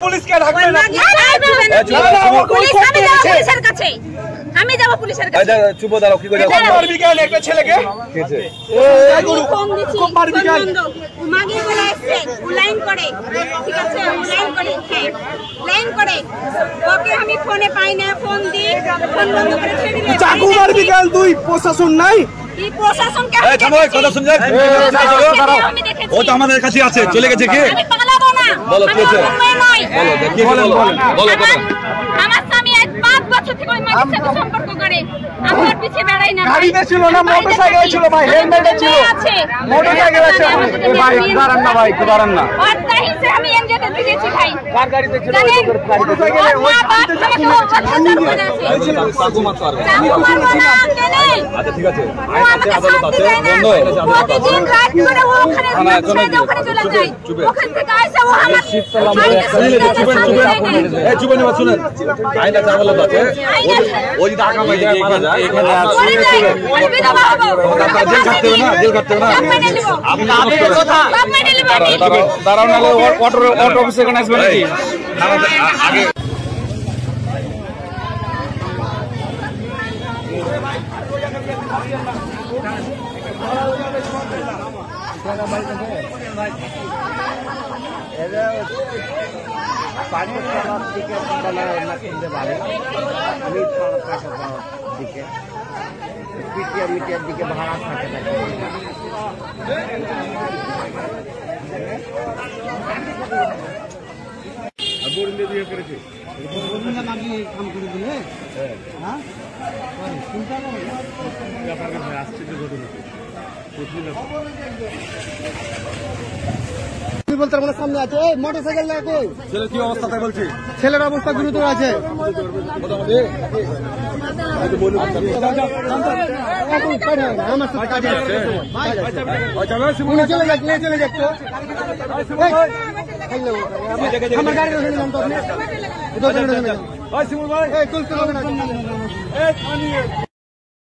পুলিশকে ডাকবে আমি যাব পুলিশের কাছে আমি যাব পুলিশের কাছে চুপ দাঁড়াও কি করে খুব মারবি কেন একটা ছেলেকে এই গরু ফোন মারবি কেন মাগি বলে এসছে লাইন করে ঠিক আছে লাইন করে হ্যাঁ লাইন করে ওকে আমি ফোনে পাই না ফোন দি ফোন বন্ধ করে ছেড়ে দিলে চাকু মারবি কেন তুই প্রশাসন নাই কথা শুনলে ও তো আমাদের কাছে আছে চলে গেছে কি বলো, কি হয়েছে? বলো বলো বলো। কথা আমার- স্বামী আজ পাঁচ বছর থেকে ওই সাথে সম্পর্ক করে। আদালত আছে শুনেন আইন আছে আছে ওই যদি আগামাই যায় এখানে করে যায়, আমি বিধবা হবো। আপনার জেল খাটতে হবে না জেল খাটতে হবে না বাপ মেনে নিবো। আপনি আবেগের কথা বাপ মেনে নিবো আমি। দাঁড়াও নাহলে অটো অটো অফিসে এখানে আসবে নাকি আগে পাঁচতলার না। আমি পাঁচতলার দিকে পিটিআর মিটিআর দিকে ভাড়া থাকে থাকে কি বলতে পারব সামনে আছে। এই মোটর সাইকেল না কই ছেলের কি অবস্থা তাই বলছি? ছেলের অবস্থা গুরুতর আছে। চলে যাক চলে যাক তো। আমার গাড়ি তো আপনি। দশ মিনিট এই তুলতে হবে না।